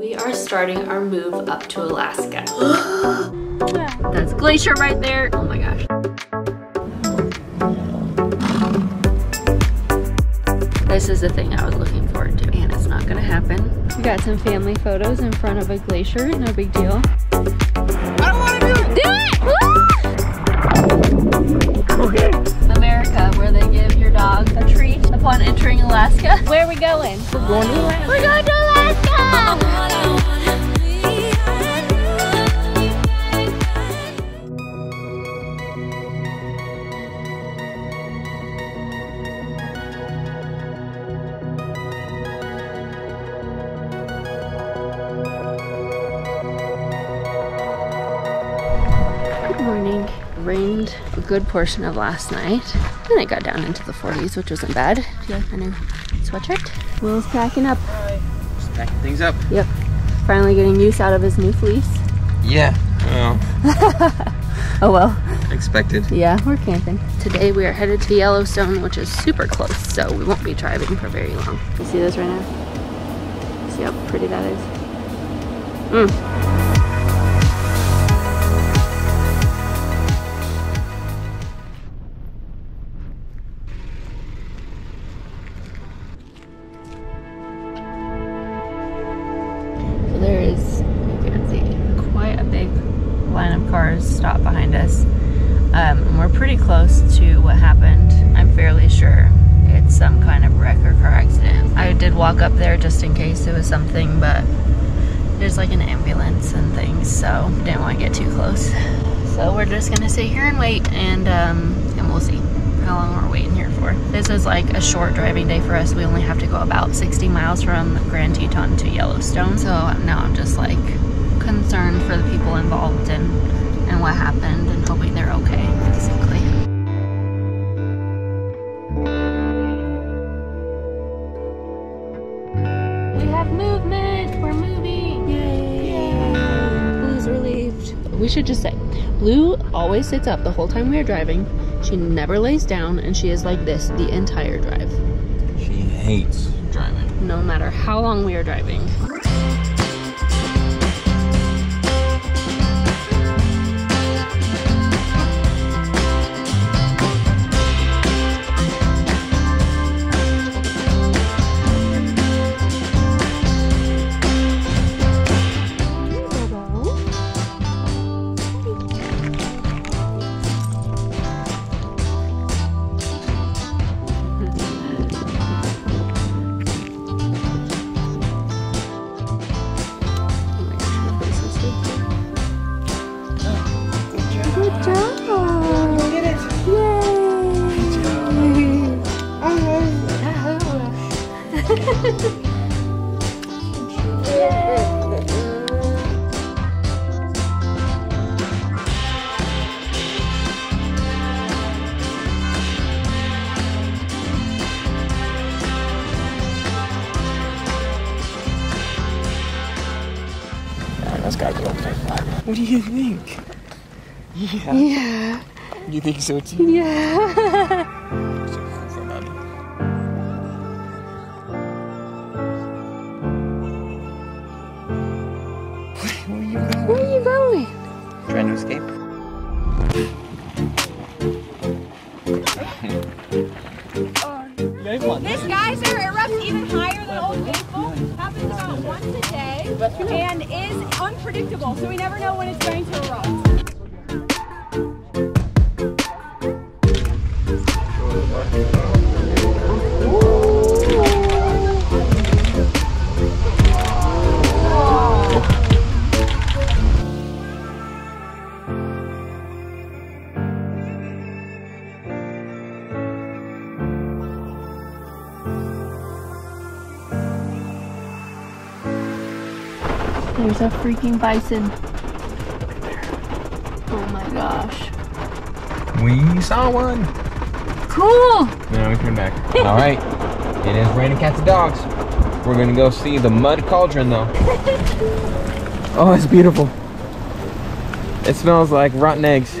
We are starting our move up to Alaska. That's Glacier right there. Oh my gosh. This is the thing I was looking forward to, and it's not gonna happen. We got some family photos in front of a glacier, no big deal. I don't want to do it! Do it! Okay. America, where they give your dog a treat upon entering Alaska. Where are we going? We're going to Alaska. We're going to Alaska! Rained a good portion of last night. Then it got down into the 40s, which wasn't bad. Do you like my new sweatshirt? Will's packing up. Just packing things up. Yep. Finally getting use out of his new fleece. Yeah. Well, Oh well. expected. Yeah, we're camping. Today we are headed to Yellowstone, which is super close, so we won't be driving for very long. You see this right now? See how pretty that is? Mm. Walk up there just in case it was something, but there's like an ambulance and things, so didn't want to get too close. So we're just gonna sit here and wait, and um, and we'll see how long we're waiting here for. This is like a short driving day for us. We only have to go about 60 miles from Grand Teton to Yellowstone. So now I'm just like concerned for the people involved and and what happened, and hoping they're okay, should just say, Blue always sits up the whole time we are driving. She never lays down, and she is like this the entire drive, She hates driving. no matter how long we are driving. Gotta be okay. What do you think? Yeah. Yeah. You think so too? Yeah. So cool for mommy. Where are you going? Where are you going? Trying to escape? Unpredictable, so we never know when it's going to There's a freaking bison. Oh my gosh. We saw one. Cool! Now we turn back. All right. It is raining cats and dogs. We're gonna go see the mud cauldron though. oh, it's beautiful. It smells like rotten eggs.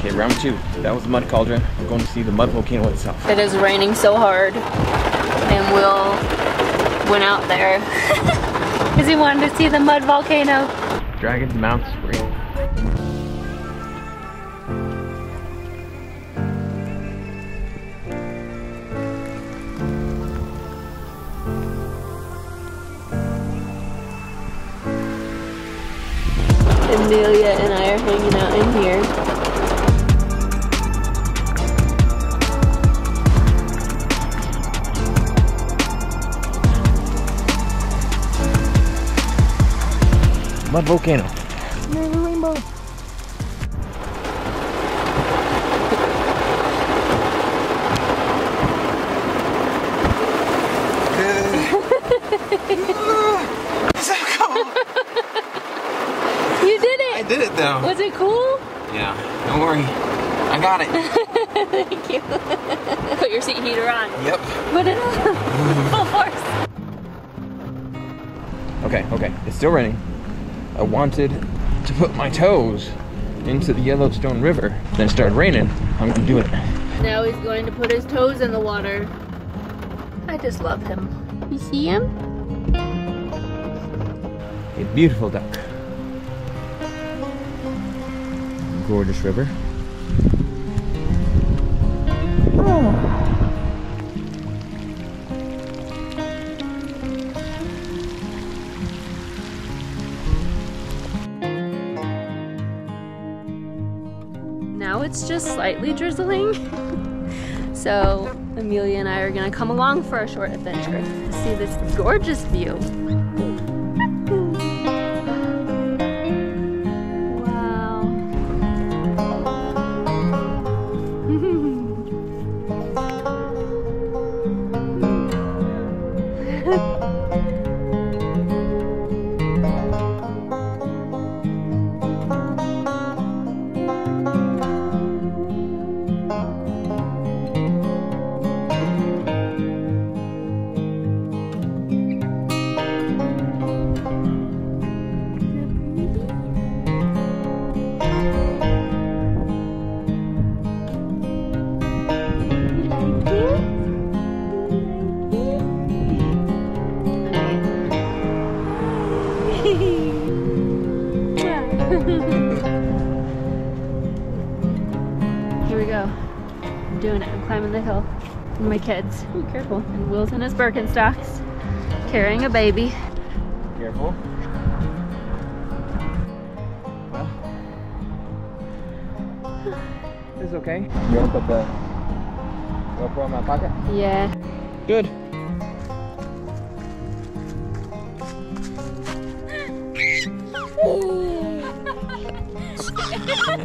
Okay, round two. That was the mud cauldron. We're going to see the mud volcano itself. It is raining so hard, and Will went out there because he wanted to see the mud volcano. Dragon's Mouth Spring. Amelia and I are hanging out in here. Mud volcano. rainbow. You did it. I did it though. Was it cool? Yeah, don't worry. I got it. Thank you. Put your seat heater on. Yep. Put it on. Full force. Okay, okay. It's still raining. I wanted to put my toes into the Yellowstone River. Then it started raining. I'm gonna do it. Now he's going to put his toes in the water. I just love him. You see him? A beautiful duck. Gorgeous river. Slightly drizzling. so Amelia and I are gonna come along for a short adventure to see this gorgeous view. Here we go. I'm doing it. I'm climbing the hill. And my kids. Ooh, careful. And Will's in his Birkenstocks, carrying a baby. Careful. Well, this is okay. You wanna put the GoPro in my pocket? Yeah. Good. Okay,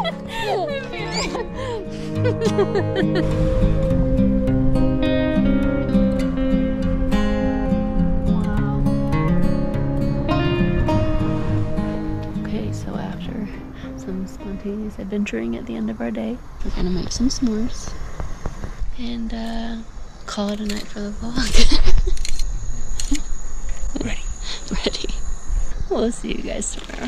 so after some spontaneous adventuring at the end of our day, we're gonna make some s'mores and uh, call it a night for the vlog. Ready. Ready. We'll see you guys tomorrow.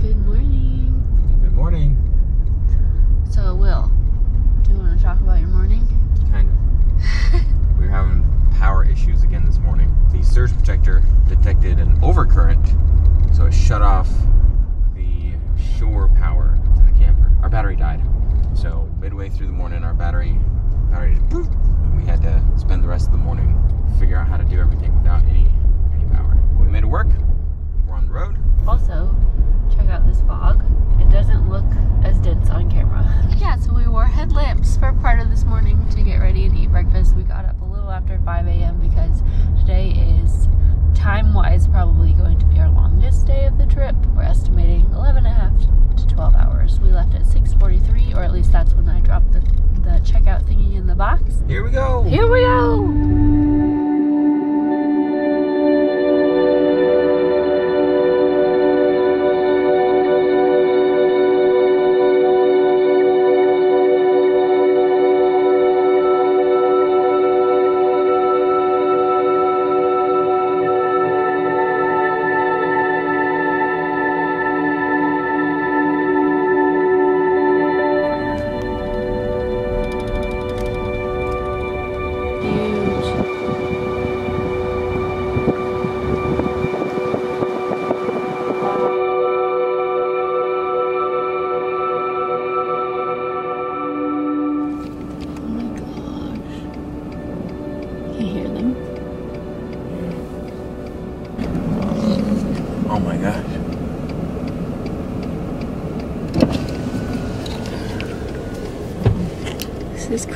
Good morning. Good morning. So, Will, do you want to talk about your morning? Kind of. We're having power issues again this morning. The surge protector detected an overcurrent, so it shut off the shore power to the camper. Our battery died. So midway through the morning, our battery battery just poof, and we had to spend the rest of the morning figure out how to do everything without any any power. We made it work. We're on the road. Also, check out this fog. It doesn't look as dense on camera. Yeah, so we wore headlamps for part of this morning to get ready and eat breakfast. We got up Here we go. Here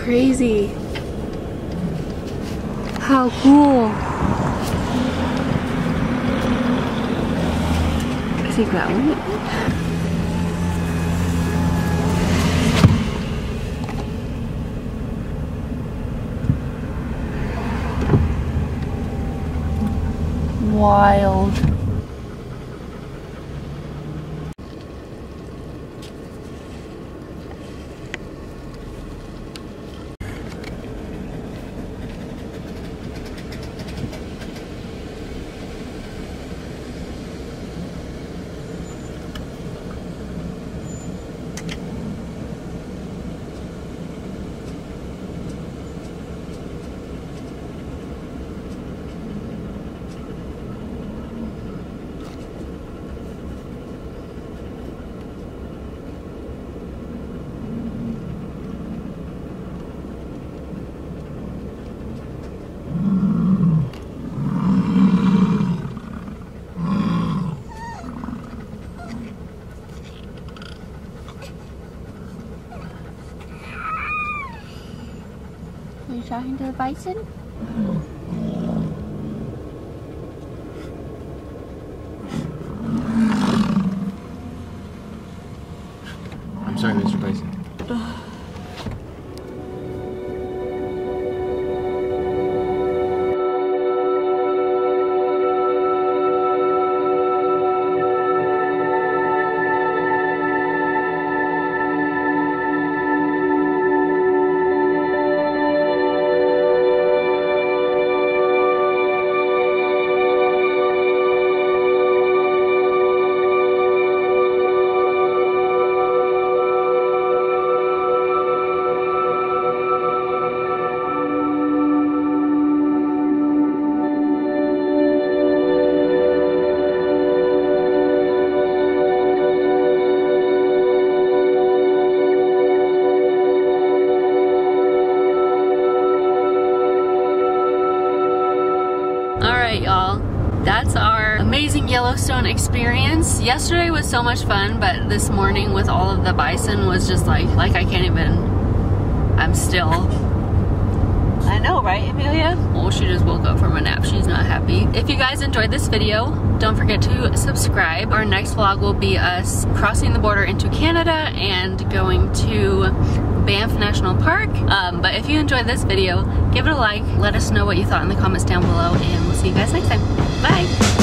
crazy. How cool. I think that. Wild. To? I'm sorry, Mr. Yellowstone experience. Yesterday was so much fun, but this morning with all of the bison was just like, like I can't even, I'm still. I know, right, Amelia? Oh, she just woke up from a nap. She's not happy. If you guys enjoyed this video, don't forget to subscribe. Our next vlog will be us crossing the border into Canada and going to Banff National Park. Um, but if you enjoyed this video, give it a like. Let us know what you thought in the comments down below, and we'll see you guys next time. Bye!